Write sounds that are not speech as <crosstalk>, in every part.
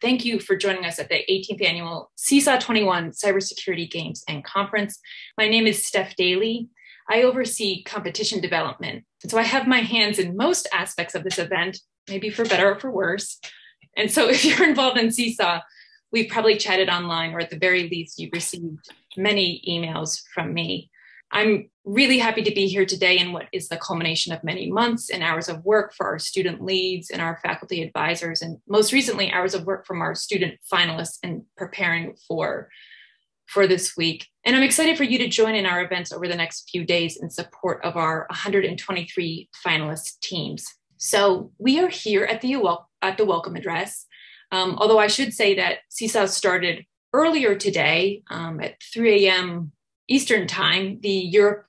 thank you for joining us at the 18th annual CSAW 21 Cybersecurity Games and Conference. My name is Steph Daly. I oversee competition development. So I have my hands in most aspects of this event, maybe for better or for worse. And so <laughs> if you're involved in CSAW, we've probably chatted online, or at the very least, you've received many emails from me. I'm really happy to be here today in what is the culmination of many months and hours of work for our student leads and our faculty advisors, and most recently, hours of work from our student finalists in preparing for, for this week. And I'm excited for you to join in our events over the next few days in support of our 123 finalist teams. So we are here at the, at the welcome address. Um, although I should say that CSAW started earlier today um, at 3 a.m. Eastern Time, the Europe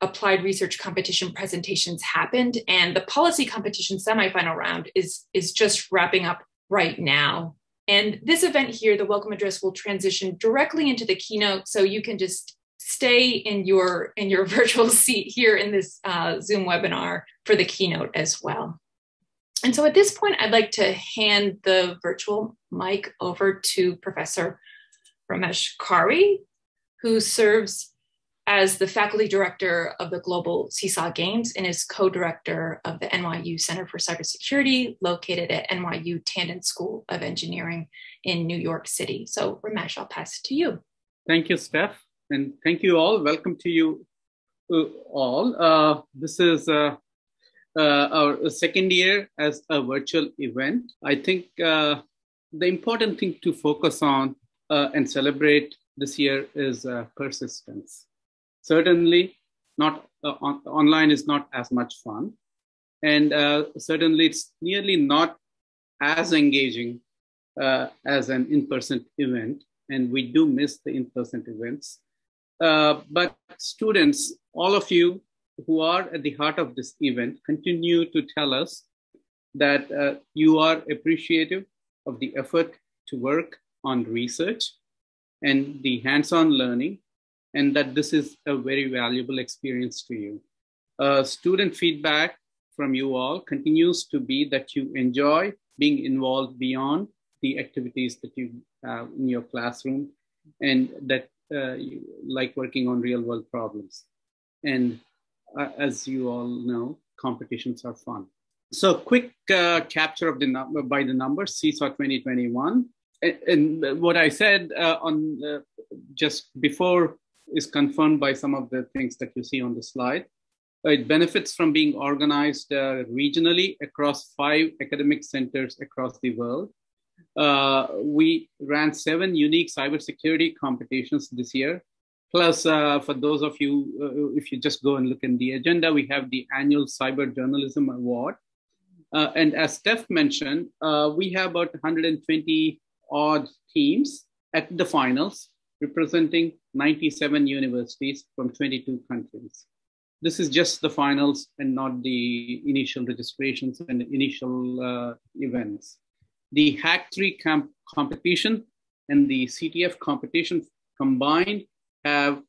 Applied Research Competition presentations happened, and the policy competition semifinal round is, is just wrapping up right now. And this event here, the welcome address, will transition directly into the keynote, so you can just stay in your in your <laughs> virtual seat here in this uh, Zoom webinar for the keynote as well. And so at this point, I'd like to hand the virtual mic over to Professor Ramesh Karri who serves as the faculty director of the Global CSAW Games and is co-director of the NYU Center for Cybersecurity, located at NYU Tandon School of Engineering in New York City. So Ramesh, I'll pass it to you. Thank you, Steph. And thank you all. Welcome to you uh, all. Uh, this is uh, uh our second year as a virtual event. I think uh, the important thing to focus on uh, and celebrate this year is persistence. Certainly, not uh, on, online is not as much fun, and uh, certainly it's nearly not as engaging uh, as an in-person event, and we do miss the in-person events. Uh, but students, all of you who are at the heart of this event, continue to tell us that uh, you are appreciative of the effort to work on research and the hands-on learning, and that this is a very valuable experience to you. Uh, student feedback from you all continues to be that you enjoy being involved beyond the activities that you have in your classroom, and that uh, you like working on real-world problems. And uh, as you all know, competitions are fun. So, quick uh, capture of the number by the numbers. CSAW 2021 and what I said uh, on uh, just before is confirmed by some of the things that you see on the slide. It benefits from being organized uh, regionally across five academic centers across the world. Uh, we ran seven unique cybersecurity competitions this year. Plus, uh, for those of you, uh, if you just go and look in the agenda, we have the annual Cyber Journalism Award. and as Steph mentioned, we have about 120 odd teams at the finals, representing 97 universities from 22 countries. This is just the finals and not the initial registrations and initial uh, events. The Hack 3 camp competition and the CTF competition combined have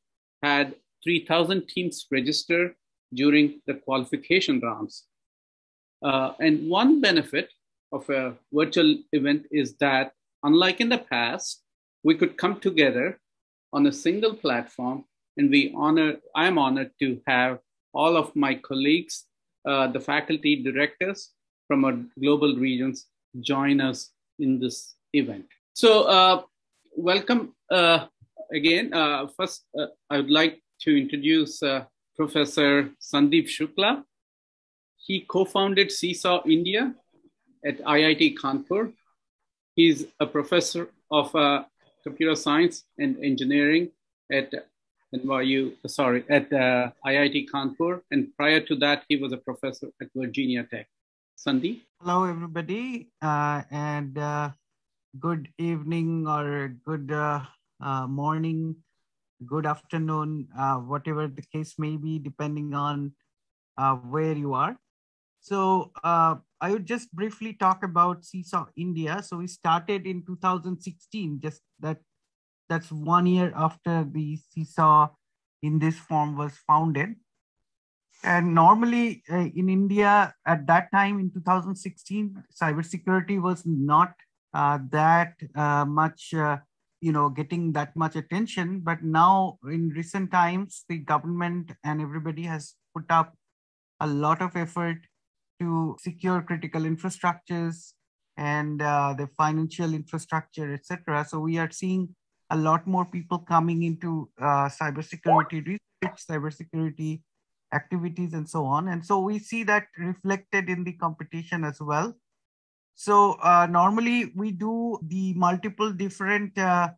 had 3,000 teams register during the qualification rounds. Uh, and one benefit of a virtual event is that Unlike in the past, we could come together on a single platform and we honor, I'm honored to have all of my colleagues, uh, the faculty directors from our global regions join us in this event. So uh, welcome uh, again. Uh, first, uh, I would like to introduce uh, Professor Sandeep Shukla. He co-founded CSAW India at IIT Kanpur He's a professor of uh, computer science and engineering at NYU, sorry, at uh, IIT Kanpur. And prior to that, he was a professor at Virginia Tech. Sandeep? Hello, everybody, uh, and uh, good evening or good uh, uh, morning, good afternoon, whatever the case may be, depending on where you are. So uh, I would just briefly talk about CSAW India. So we started in 2016, just that that's one year after the CSAW in this form was founded. And normally uh, in India at that time in 2016, cybersecurity was not uh, that uh, much, uh, you know, getting that much attention. But now, in recent times, the government and everybody has put up a lot of effort to secure critical infrastructures and uh, the financial infrastructure, etc. So we are seeing a lot more people coming into uh, cybersecurity research, cybersecurity activities, and so on. And so we see that reflected in the competition as well. So uh, normally we do the multiple different uh,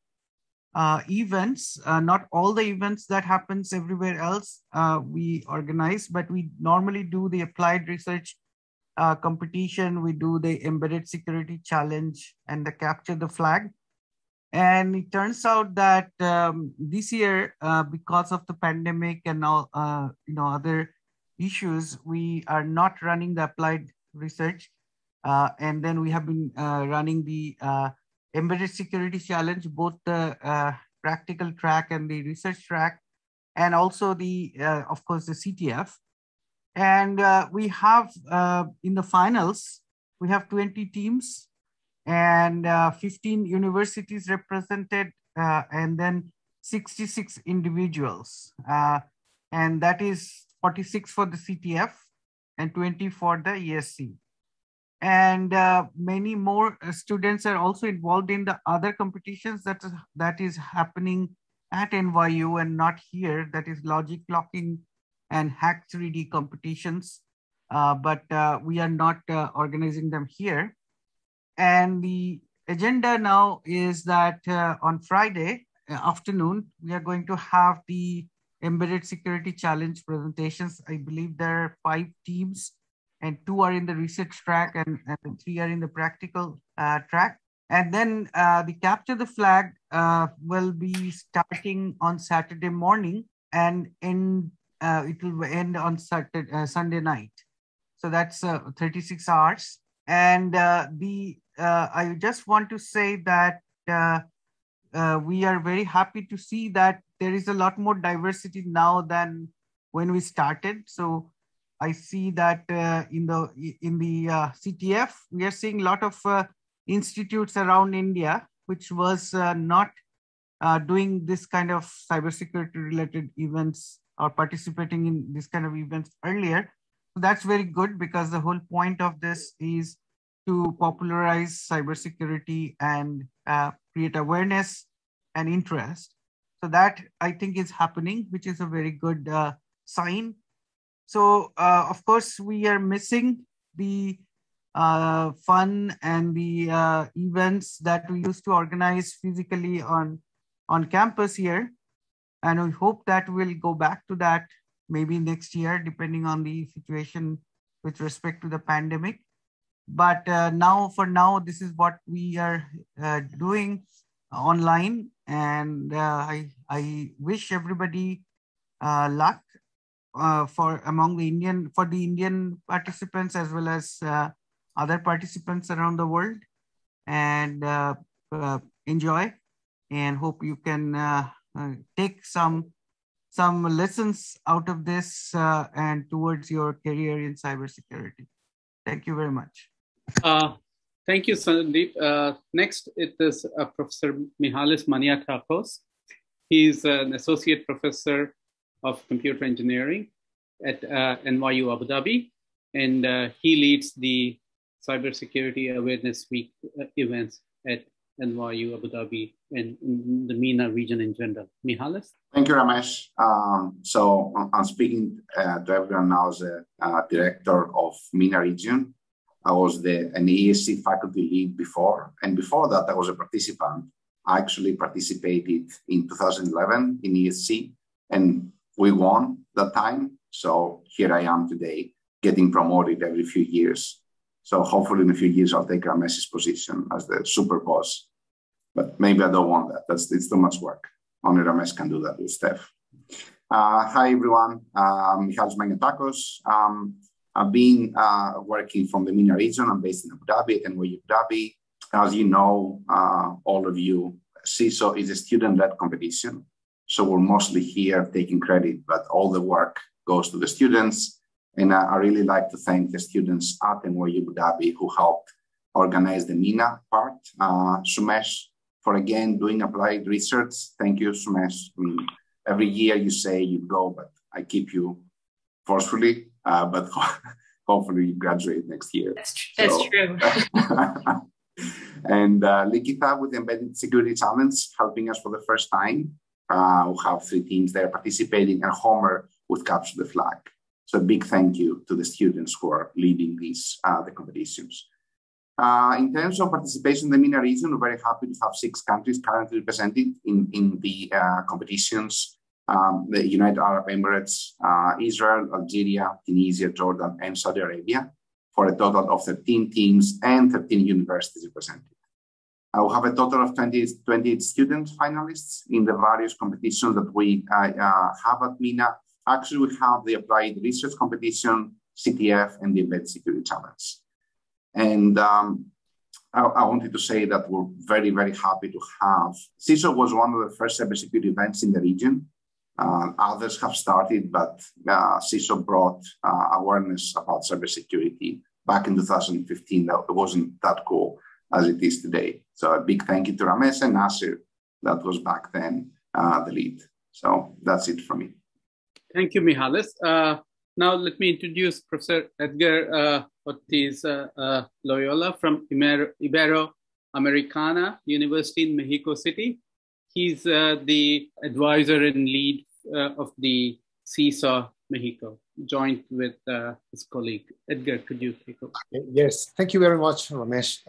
uh, events, uh, not all the events that happens everywhere else uh, we organize, but we normally do the applied research uh, competition. We do the embedded security challenge and the capture the flag. And it turns out that um, this year, because of the pandemic and all, you know, other issues, we are not running the applied research uh, and then we have been uh, running the uh, embedded security challenge, both the practical track and the research track, and also the, of course, the CTF. And uh, we have uh, in the finals, we have 20 teams and uh, 15 universities represented, and then 66 individuals. and that is 46 for the CTF and 20 for the ESC and uh, many more uh, students are also involved in the other competitions that is, that is happening at NYU and not here, that is logic locking and hack 3D competitions, uh, but uh, we are not uh, organizing them here. And the agenda now is that uh, on Friday afternoon, we are going to have the Embedded Security Challenge presentations. I believe there are five teams and two are in the research track and, and three are in the practical uh, track. And then uh, the capture the flag uh, will be starting on Saturday morning and end, uh, it will end on Saturday, uh, Sunday night. So that's uh, 36 hours. And the I just want to say that we are very happy to see that there is a lot more diversity now than when we started. So I see that uh, in the in the uh, CTF, we are seeing a lot of uh, institutes around India, which was uh, not uh, doing this kind of cybersecurity related events or participating in this kind of events earlier. So that's very good because the whole point of this is to popularize cybersecurity and uh, create awareness and interest. So that I think is happening, which is a very good sign so uh, of course we are missing the uh, fun and the uh, events that we used to organize physically on on campus here, and we hope that we'll go back to that maybe next year, depending on the situation with respect to the pandemic. But uh, now, for now, this is what we are uh, doing online, and uh, I I wish everybody luck uh, for among the Indian for the Indian participants as well as uh, other participants around the world, and uh, uh enjoy, and hope you can uh, uh, take some some lessons out of this and towards your career in cybersecurity. Thank you very much. thank you, Sandeep. next, it is Professor Mihalis Maniatakos. He's an associate professor of computer engineering at uh, NYU Abu Dhabi, and uh, he leads the Cybersecurity Awareness Week uh, events at NYU Abu Dhabi and the MENA region in general. Mihalis? Thank you, Ramesh. Um, so I'm speaking uh, to everyone now as a uh, director of MENA region. I was the, an ESC faculty lead before, and before that, I was a participant. I actually participated in 2011 in ESC, and we won that time. So here I am today, getting promoted every few years. So hopefully in a few years I'll take Ramesh's position as the super boss. But maybe I don't want that. That's it's too much work. Only Ramesh can do that with Steph. Uh, hi everyone, I'm Mihalis Maniatakos. Um, I've been uh, working from the MENA region. I'm based in Abu Dhabi, and Abu Dhabi. As you know, uh, all of you, CSAW is a student-led competition. So we're mostly here taking credit, but all the work goes to the students. And I, really like to thank the students at NYU Abu Dhabi who helped organize the MENA part. Uh, Sumesh, for again doing applied research. Thank you, Sumesh. Every year you say you go, but I keep you forcefully. Uh, but <laughs> hopefully you graduate next year. That's, tr- that's so, true. <laughs> and uh, Likita with Embedded Security Challenge, helping us for the first time. Uh, we have three teams there participating, and Homer with Capture the Flag. So a big thank you to the students who are leading these uh, the competitions. Uh, in terms of participation in the MENA region, we're very happy to have six countries currently represented in, in the uh, competitions. Um, the United Arab Emirates, uh, Israel, Algeria, Tunisia, Jordan, and Saudi Arabia, for a total of 13 teams and 13 universities represented. I will have a total of 20, 28 student finalists in the various competitions that we uh, uh, have at MENA. Actually, we have the Applied Research Competition, CTF, and the Embedded Security Challenge. And um, I, I, wanted to say that we're very, very happy to have. CSAW was one of the first cybersecurity events in the region. Uh, others have started, but uh, CSAW brought uh, awareness about cybersecurity back in 2015. That it wasn't that cool as it is today. So a big thank you to Ramesh and Nasir. That was back then uh, the lead. So that's it for me. Thank you, Mihalis. Uh, now let me introduce Professor Edgar uh, Ortiz uh, uh, Loyola from Ibero Americana University in Mexico City. He's uh, the advisor and lead uh, of the CSAW Mexico, joined with his colleague. Edgar, could you take over? Yes, thank you very much, Ramesh.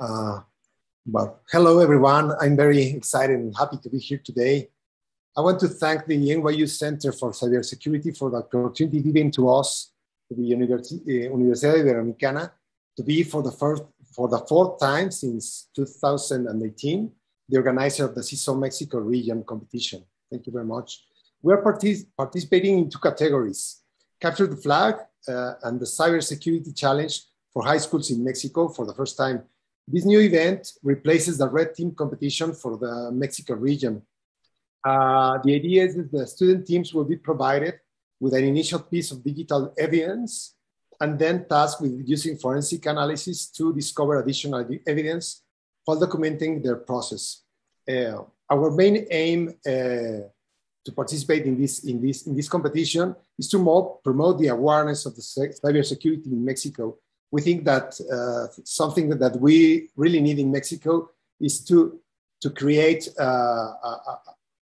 Well, hello, everyone. I'm very excited and happy to be here today. I want to thank the NYU Center for Cybersecurity for the opportunity given to us to the uh, Universidad Iberoamericana to be for the first for the fourth time since 2018 the organizer of the CSAW Mexico region competition. Thank you very much. We are partic participating in two categories, capture the flag uh, and the cybersecurity challenge for high schools in Mexico for the first time. This new event replaces the red team competition for the Mexico region. Uh, the idea is that the student teams will be provided with an initial piece of digital evidence and then tasked with using forensic analysis to discover additional evidence while documenting their process. Uh, our main aim uh, to participate in this, in, this, in this competition is to more promote the awareness of the cybersecurity in Mexico. We think that uh, something that we really need in Mexico is to, to create uh, a,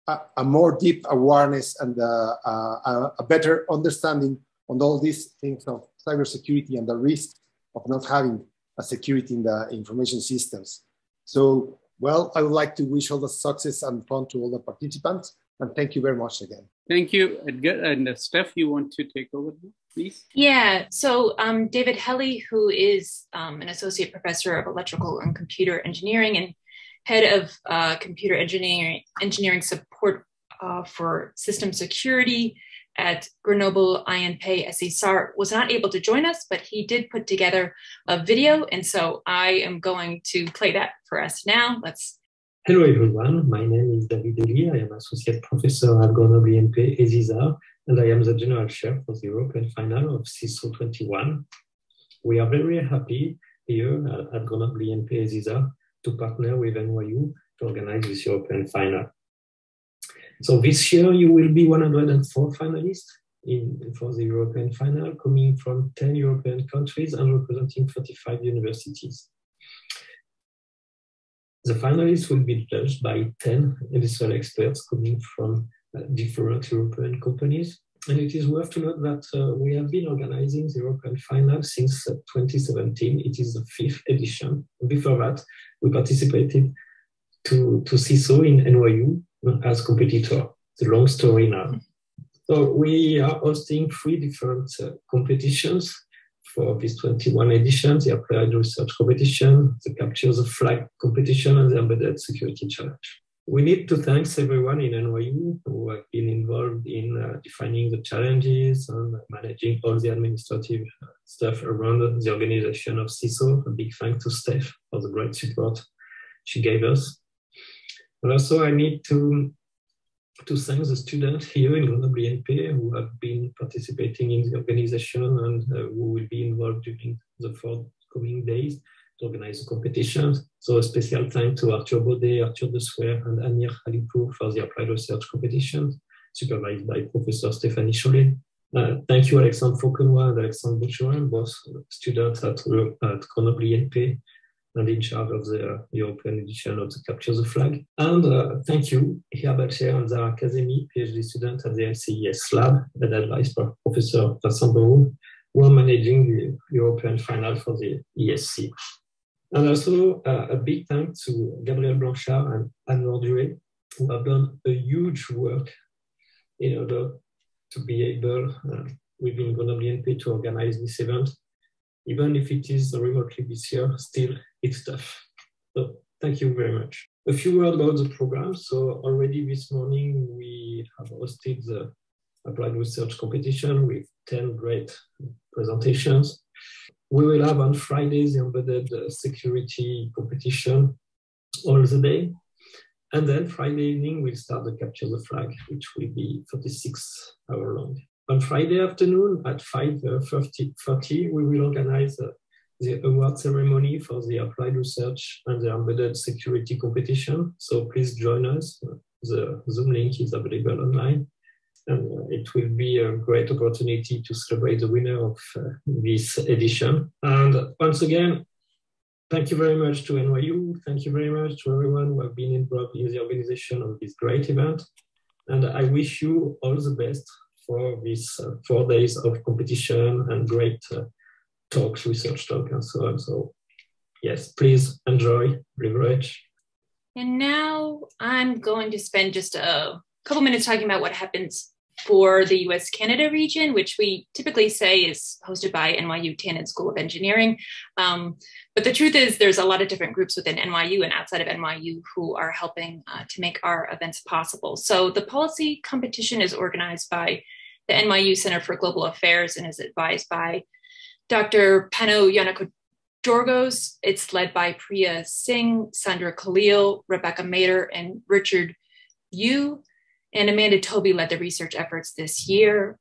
a, a, more deep awareness and uh, a, a, better understanding on all these things of cybersecurity and the risk of not having a security in the information systems. So, well, I would like to wish all the success and fun to all the participants. And thank you very much again. Thank you, Edgar. And uh, Steph, you want to take over, please? Yeah. So, um, David Hély, who is um, an associate professor of electrical and computer engineering and head of uh, computer engineering engineering support uh, for system security at Grenoble INP ESISAR was not able to join us, but he did put together a video. And so I am going to play that for us now. Let's Hello everyone, my name is David Hély. I am Associate Professor at Grenoble INP ESISAR, and I am the General Chair for the European Final of CSAW 21. We are very happy here at Grenoble INP ESISAR to partner with NYU to organize this European Final. So this year you will be 104 finalists in, for the European Final, coming from 10 European countries and representing 35 universities. The finalists will be judged by 10 industrial experts coming from uh, different European companies. And it is worth to note that uh, we have been organizing the European final since uh, 2017. It is the fifth edition. Before that, we participated to, to CSAW in NYU as competitor. A long story now. So we are hosting three different uh, competitions for this 21 edition, the applied research competition, the capture the flag competition, and the embedded security challenge. We need to thank everyone in NYU who have been involved in uh, defining the challenges and managing all the administrative stuff around the organization of CSAW. A big thank to Steph for the great support she gave us. And also I need to to thank the students here in Grenoble INP who have been participating in the organization and uh, who will be involved during the forthcoming days. To organize the competition. So a special thanks to Arthur Baudet, Arthur Desouer, and Amir Alipour for the applied research competition, supervised by Professor Stéphanie Chollet. Uh, thank you, Alexandre Fauquenois and Alexandre Bouchorin, both students at, at Grenoble INP and in charge of the European edition of the Capture the Flag. And uh, thank you, Hia Balcher and Zara Kazemi, PhD student at the LCIS lab, and advised by Professor Vincent Beroulle, who are managing the European final for the ESC. And also uh, a big thank to Gabriel Blanchard and Anne Morduet, who have done a huge work in order to be able, uh, within Grenoble INP, to organize this event. Even if it is remotely this year, still it's tough. So thank you very much. A few words about the program. So already this morning, we have hosted the applied research competition with 10 great presentations. We will have on Friday the embedded uh, security competition all the day. And then Friday evening, we'll start the capture the flag, which will be 36 hour long. On Friday afternoon at 5.30, we will organize uh, the award ceremony for the applied research and the embedded security competition. So please join us. The Zoom link is available online. And uh, it will be a great opportunity to celebrate the winner of uh, this edition. And once again, thank you very much to NYU. Thank you very much to everyone who have been involved in the organization of this great event. And I wish you all the best for these uh, four days of competition and great uh, talks, research talk, and so on. So, yes, please enjoy, leverage. And now I'm going to spend just a couple minutes talking about what happens for the US Canada region, which we typically say is hosted by NYU Tandon School of Engineering. Um, but the truth is, there's a lot of different groups within NYU and outside of NYU who are helping uh, to make our events possible. So the policy competition is organized by the NYU Center for Global Affairs and is advised by Dr. Pano Yannakogeorgos. It's led by Priya Singh, Sandra Khalil, Rebecca Mader, and Richard Yu. And Amanda Toby led the research efforts this year.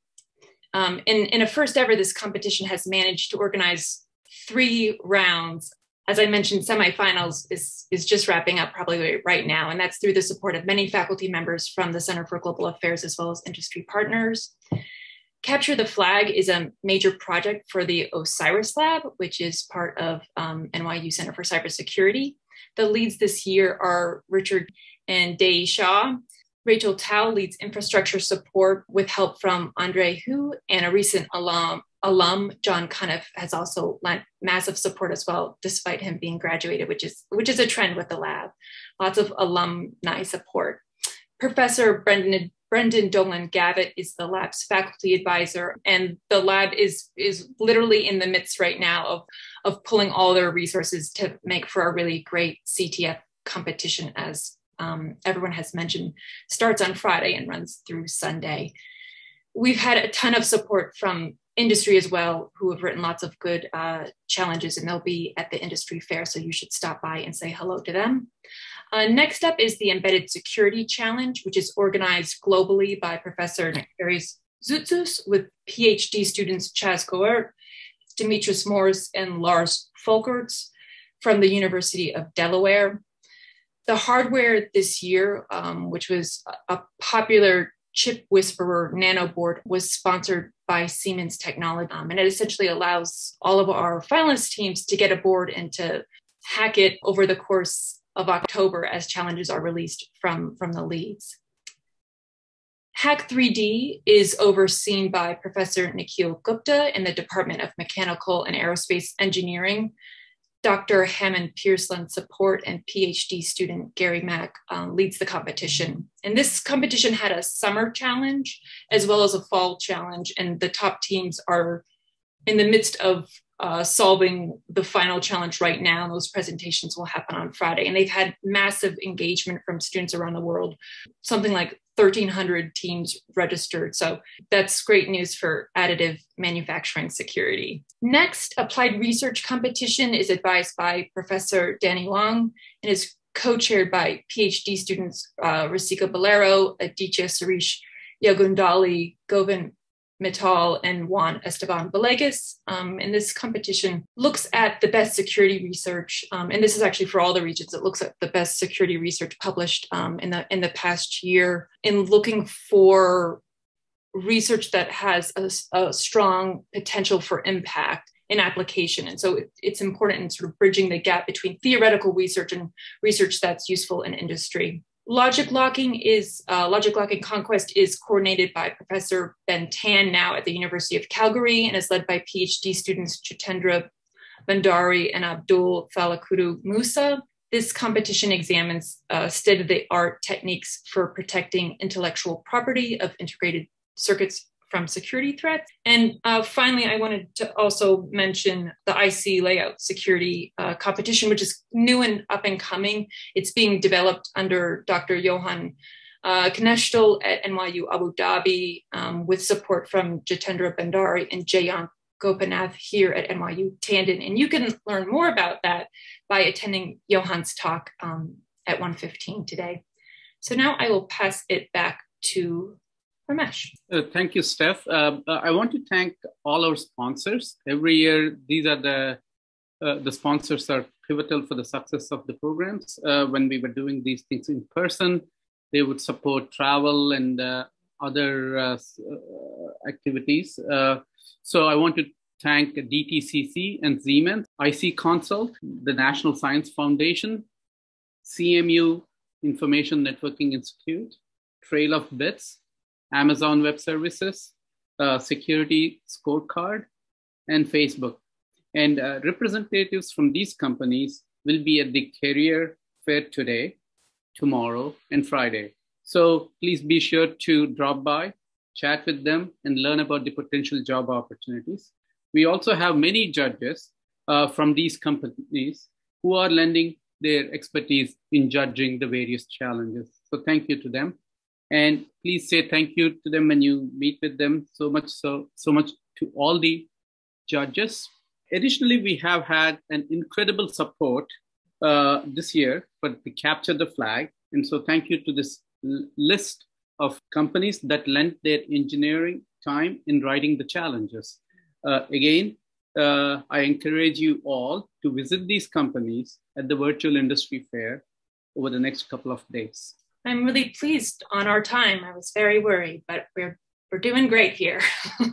Um, in, in a first ever, this competition has managed to organize three rounds. As I mentioned, semifinals is, is just wrapping up probably right now, and that's through the support of many faculty members from the Center for Global Affairs as well as industry partners. Capture the Flag is a major project for the OSIRIS Lab, which is part of um, NYU Center for Cybersecurity. The leads this year are Richard and Day Shaw. Rachel Tao leads infrastructure support with help from Andre Hu, and a recent alum, alum John Cuniff, has also lent massive support as well, despite him being graduated, which is which is a trend with the lab. Lots of alumni support. Professor Brendan Brendan Dolan Gavitt is the lab's faculty advisor, and the lab is is literally in the midst right now of of pulling all their resources to make for a really great CTF competition, as um, everyone has mentioned, starts on Friday and runs through Sunday. We've had a ton of support from industry as well, who have written lots of good uh, challenges, and they'll be at the industry fair, so you should stop by and say hello to them. Uh, next up is the Embedded Security Challenge, which is organized globally by Professor Aries Tsoutsos with PhD students Chaz Goert, Dimitris Mouris, and Lars Folkerts from the University of Delaware. The hardware this year, um, which was a popular ChipWhisperer nano board, was sponsored by Siemens Technology. Um, and it essentially allows all of our finalist teams to get a board and to hack it over the course of October as challenges are released from, from the leads. Hack 3D is overseen by Professor Nikhil Gupta in the Department of Mechanical and Aerospace Engineering. Dr. Hammond Pierceland support and PhD student Gary Mack um, leads the competition. And this competition had a summer challenge as well as a fall challenge. And the top teams are in the midst of uh, solving the final challenge right now. Those presentations will happen on Friday. And they've had massive engagement from students around the world, something like 1,300 teams registered. So that's great news for additive manufacturing security. Next, applied research competition is advised by Professor Danny Long and is co-chaired by PhD students uh, Rasika Bhalerao, Aditya Suresh Yagundali, Govind Mittal and Juan Esteban Villegas. Um, and this competition looks at the best security research, um, and this is actually for all the regions. It looks at the best security research published um, in the in the past year in looking for research that has a, a strong potential for impact in application. And so it, it's important in sort of bridging the gap between theoretical research and research that's useful in industry. Logic locking is uh, logic locking conquest is coordinated by Professor Ben Tan now at the University of Calgary and is led by PhD students Jitendra Bhandari and Abdul Thalakudu Musa. This competition examines uh, state of the art techniques for protecting intellectual property of integrated circuits from security threats. And uh, finally, I wanted to also mention the IC layout security uh, competition, which is new and up and coming. It's being developed under Dr. Johan uh, Knechtel at NYU Abu Dhabi um, with support from Jitendra Bhandari and Jayanth Gopinath here at NYU Tandon. And you can learn more about that by attending Johan's talk um, at 1.15 today. So now I will pass it back to Ramesh. Uh, thank you, Steph. Uh, uh, I want to thank all our sponsors. Every year, these are the uh, the sponsors are pivotal for the success of the programs. Uh, when we were doing these things in person, they would support travel and uh, other activities. so I want to thank DTCC and Siemens, IC Consult, the National Science Foundation, CMU Information Networking Institute, Trail of Bits, Amazon Web Services, uh, Security Scorecard, and Facebook. And uh, representatives from these companies will be at the career fair today, tomorrow, and Friday. So please be sure to drop by, chat with them, and learn about the potential job opportunities. We also have many judges uh, from these companies who are lending their expertise in judging the various challenges. So thank you to them and please say thank you to them when you meet with them. So much so so much to all the judges. Additionally we have had an incredible support uh, this year for the capture the flag. And so thank you to this l- list of companies that lent their engineering time in writing the challenges. Uh, again uh, i encourage you all to visit these companies at the virtual industry fair over the next couple of days I'm really pleased on our time. I was very worried, but we're we're doing great here.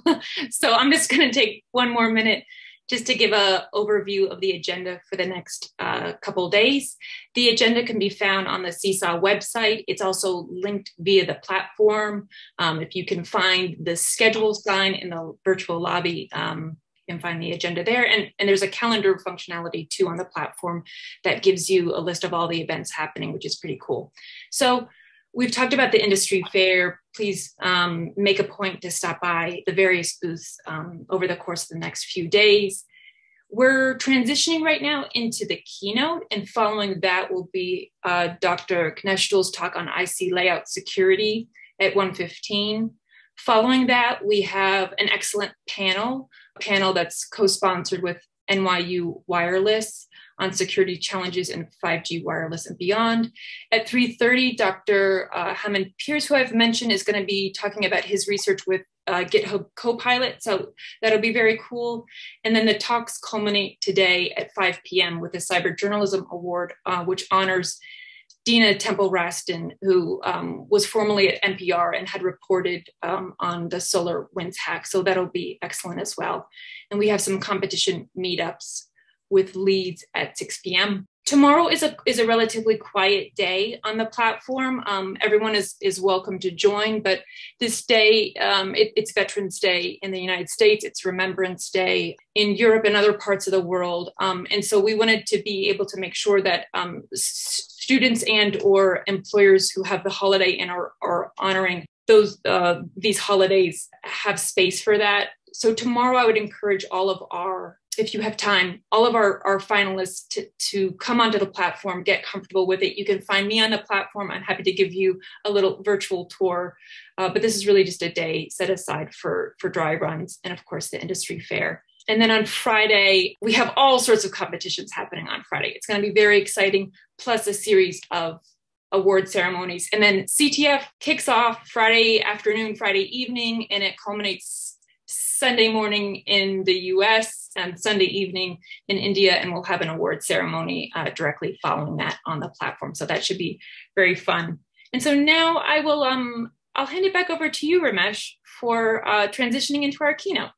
<laughs> so I'm just going to take one more minute just to give a overview of the agenda for the next uh, couple days. The agenda can be found on the CSAW website. It's also linked via the platform. Um, if you can find the schedule sign in the virtual lobby, um, can find the agenda there. And, and there's a calendar functionality too on the platform that gives you a list of all the events happening, which is pretty cool. So we've talked about the industry fair. Please um, make a point to stop by the various booths um, over the course of the next few days. We're transitioning right now into the keynote, and following that will be uh, Dr. Knechtel's talk on IC layout security at 115. Following that, we have an excellent panel panel that's co-sponsored with NYU Wireless on security challenges in 5G wireless and beyond. At 3.30, Dr. Uh, Hammond Pearce, who I've mentioned, is going to be talking about his research with uh, GitHub Copilot. So that'll be very cool. And then the talks culminate today at 5 p.m. with the Cyber Journalism Award, uh, which honors Dina Temple Raston, who um, was formerly at NPR and had reported um, on the SolarWinds hack. So that'll be excellent as well. And we have some competition meetups with leads at 6 p.m. Tomorrow is a is a relatively quiet day on the platform. Um, everyone is is welcome to join, but this day um, it, it's Veterans Day in the United States. It's Remembrance Day in Europe and other parts of the world, um, and so we wanted to be able to make sure that um, students and or employers who have the holiday and are, are honoring those uh, these holidays have space for that. So tomorrow i would encourage all of our if you have time all of our, our finalists to, to come onto the platform get comfortable with it. You can find me on the platform. I'm happy to give you a little virtual tour. Uh, but this is really just a day set aside for for dry runs and of course the industry fair and then on Friday, we have all sorts of competitions happening on Friday. It's going to be very exciting, plus a series of award ceremonies. And then CTF kicks off Friday afternoon, Friday evening, and it culminates Sunday morning in the US and Sunday evening in India, and we'll have an award ceremony uh, directly following that on the platform. So that should be very fun. And so now I will um I'll hand it back over to you, Ramesh, for uh, transitioning into our keynote.